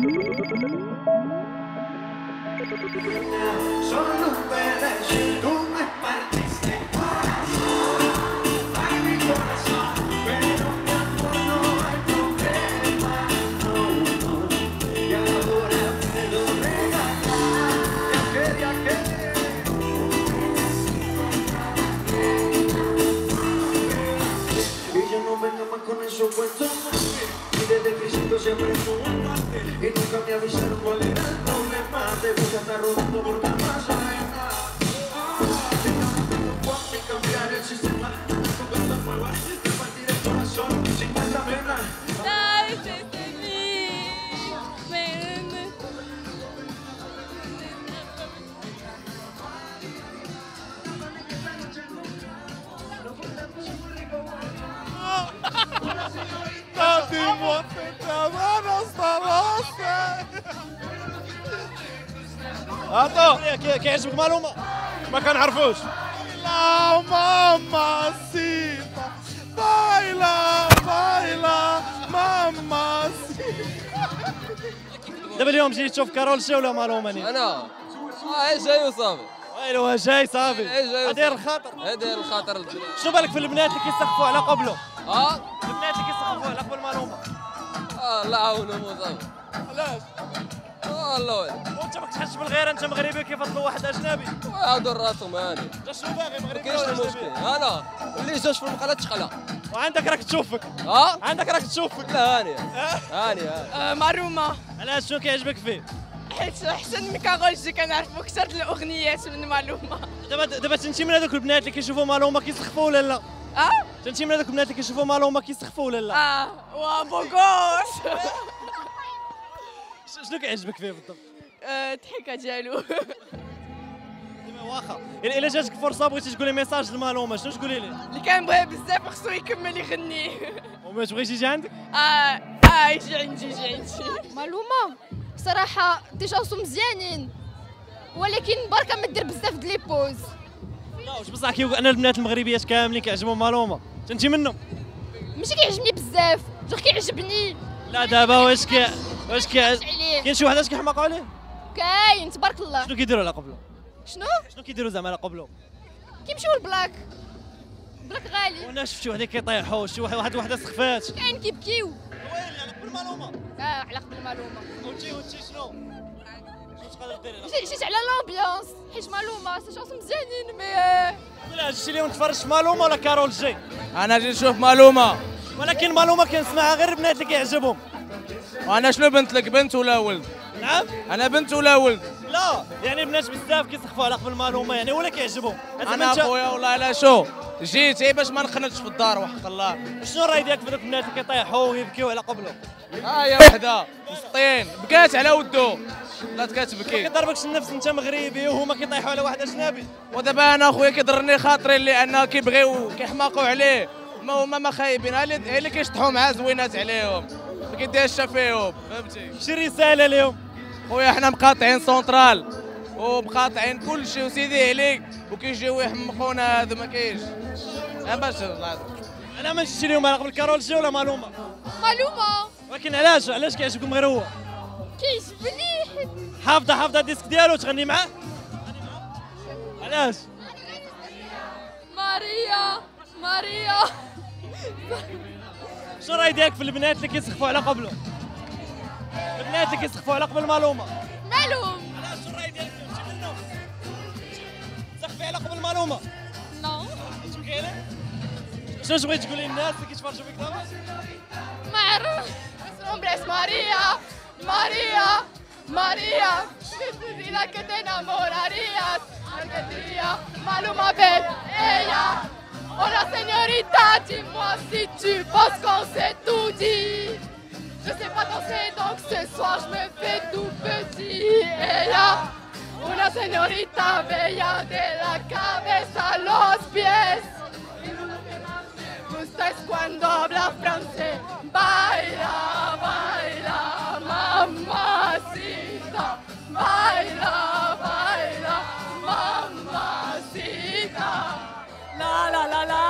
Solo para my para mi avvicino con le mani, non le mate, voi andare rotto, portate. عطو كيعجبك معلومة ما كنعرفوش. لا ماما سيتا بايلا بايلا ماما دابا اليوم جيت تشوف كارول شي ولا معلومة أنا. آه جاي وصافي ويلو جاي صافي. داير الخاطر. هذا الخاطر. شنو بالك في البنات اللي كيسقفوا على قبله؟ آه. البنات اللي كيسقفوا على قبل معلومه آه الله يعاونهم وصافي علاش؟ الله. يعين وانت ما كتحسش بالغيره انت مغربي كيفضلوا واحد أجنبي؟ ويعاودوا راسهم هاني انت شنو باغي مغربي كاينش المشكل؟ أنا اللي جاش في المقالة تشقلها وعندك راك تشوفك. آه عندك راك تشوفك. لا هاني. هاني هاني. معلومة. علاش شنو كيعجبك فيه؟ حيت احسن من كاغولجي كنعرفو أكثر الأغنيات من معلومة. دابا دابا تنتي من هذوك البنات اللي كيشوفوا معلومة كيسخفوا ولا لا؟ آه؟ تنتي من هذوك البنات اللي كيشوفوا مالوما كيسخفوا ولا لا؟ آه و beau gosse ش- شنو كيعجبك فيه بالضبط؟ الضحكة ديالو. دابا واخا. الا إلا جاتك فرصة بغيتي تقولي message لمالوما شنو تقولي ليه؟ اللي كنبغيه بزاف خصو يكمل يغني. وما تبغيش يجي عندك؟ آه آه يجي عندي يجي عندي. مالوما صراحة ديجا صوم مزيانين ولكن بركة ما دير بزاف د les buzz. لا واش بصح كيقول أنا البنات المغربيات كاملين كيعجبهم معلومه تنتي منهم. ماشي كيعجبني بزاف جو كيعجبني. لا دابا واش كي واش كاين؟ شي واحد اش كيحماقوا عليه؟ كاين تبارك الله. شنو كيديروا على قبله؟ شنو؟ شنو كيديروا زعما على قبله؟ كيمشيو البلاك بلاك غالي. وأنا شفت شي وحدة كيطيحوا شي واحد واحد وحده سخفات. كاين كيبكيو ويلي على قبل معلومه آه على قبل المعلومة. وانتي وانتي شنو؟ شنو تقدر ديري جيت على لامبيونس حيت معلومة سي شونسون مزيانين مي ولا جيتي اليوم تفرج في معلومة ولا كارول جي أنا جيت نشوف معلومة. ولكن معلومة كنسمعها غير البنات اللي كيعجبهم. وأنا شنو بنت لك بنت ولا ولد؟ نعم؟ أنا بنت ولا ولد؟ لا يعني البنات بزاف كيسخفوا على قبل المعلومه يعني ولا كيعجبهم أنا ما أخويا والله لا شو؟ جيت هي باش ما نخنقش في الدار وحق الله. شنو الراي ديالك في ذوك البنات اللي كيطيحوا ويبكيو على قبله ها هي وحدة مسطين. بكات على ودو. ما كتبكي كيضربكش النفس أنت مغربي وهما كيطيحوا على واحد اجنبي ودابا أنا أخويا كيضرني خاطري لأن كيبغيو كيحماقوا عليه. ما هما ما خايبين اللي كيشطحوا معاه زوينات عليهم. ما كيديرش فيهم فهمتي؟ شي رسالة اليوم؟ خويا حنا مقاطعين سونترال ومقاطعين كل شيء. وسيدي عليك وكيجيو يحمقونا هذا ما كاينش. باش أنا ما جيتش اليوم على قبل كارول جي ولا مالوما؟ مالوما. ولكن علاش؟ علاش كيعجبكم غير هو كيعجبني حافظة حافظة ال disque ديالو تغني معاه؟ علاش؟ ماريا ماريا. الراي ديالك في البنات اللي كيسخفوا على قبله؟ البنات اللي كيسخفوا على قبل مالوما مالوما علاش؟ شنو الراي ديالك؟ فهمتي منه سخفي على قبل معلومه نو. كاينة؟ شنو تبغي تقولي للناس اللي كيتفرجوا فيك دابا؟ ما عرف اسمهم بلاس ماريا. ماريا. ماريا. enamorarías Margarita, Maluma Belle, ella Hola señorita, si tu penses qu'on s'est tout dit Je sais pas danser donc ce soir je me fais tout petit Ella, una señorita bella de la cabeza a los pies gusta es cuando habla francés. Baila, baila, mamacita. Baila, baila, mamacita. La la la la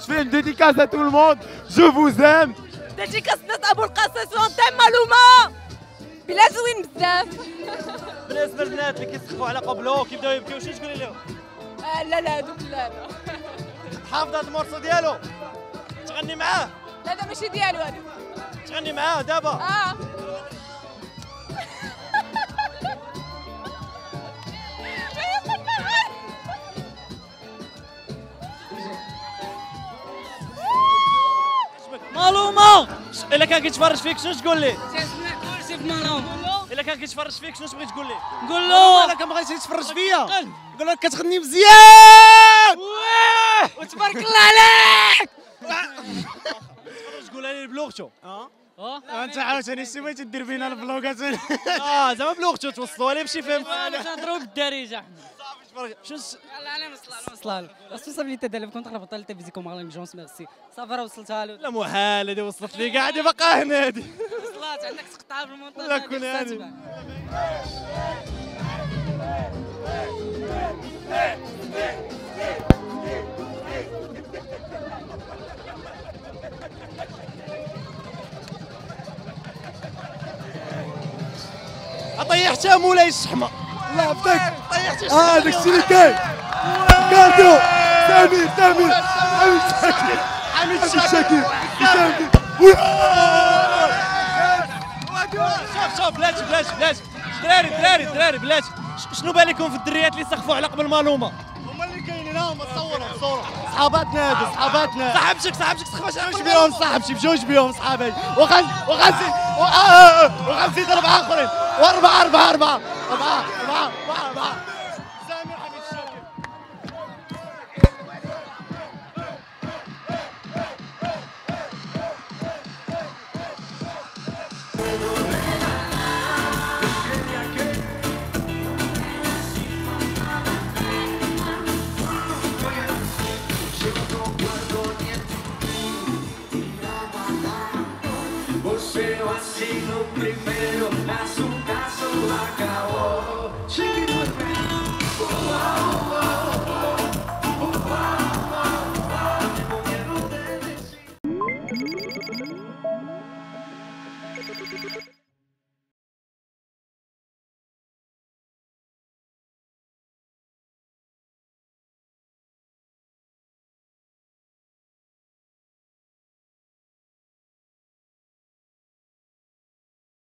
Je fais une dédicace à tout le monde. Je vous aime. ديديكاسنا ابو القصص وانت معلومه بلا زوين بزاف بالنسبة للبنات اللي كيسخفوا على قبلو كيبداو يبكيو شنو تقولي لهم آه، لا لا دوك لا لا حافظ هذا المورسو ديالو تغني معاه لا لا ماشي ديالو هذا تغني معاه دابا آه الا كان كيتفرج فيك شنو تقول لي كلشي في معلومه الا كان كيتفرج فيك شنو تبغي تقول لي نقول له الا كان بغيتي يتفرج فيا قول قول لك كتغني مزيان وتبارك الله عليك تقولها لي بلوغتو انت عاوتاني شي بغيتي دير فينا الفلوغات آه زعما بلوغتو توصلوا لي ماشي فهمت نهضروا بالدارجه لا لا ما وصلها له الريسبونسابيلتي كنت جونس ميرسي وصلتها له لا محال هذه وصلت لي كاع هذه باقا هنا هذه وصلت عندك تقطعها في المونتاج لا كون هذه اطيح حتى مولاي الشحمه الله طيحتي آه داك الشيء اللي كاين. كاردو سمير سمير حميد شاكر. حميد شاكر. شوف شوف بلاتي بلاتي بلاتي دراري دراري دراري بلاتي شنو بالكم في الدريات اللي سخفوا على قبل مالوما؟ كاين هنا ما تصورهم صوره صحاباتنا هادو صحاباتنا. صاحبتك صاحبتك أنا مش بيهم. صاحبتي بجوج بيهم صحاباتي وغن وغنزيد وغنزيد أربعة آخرين. وأربعة أربعة أربعة. أربعة أربعة أربعة. ha sido primero a su caso la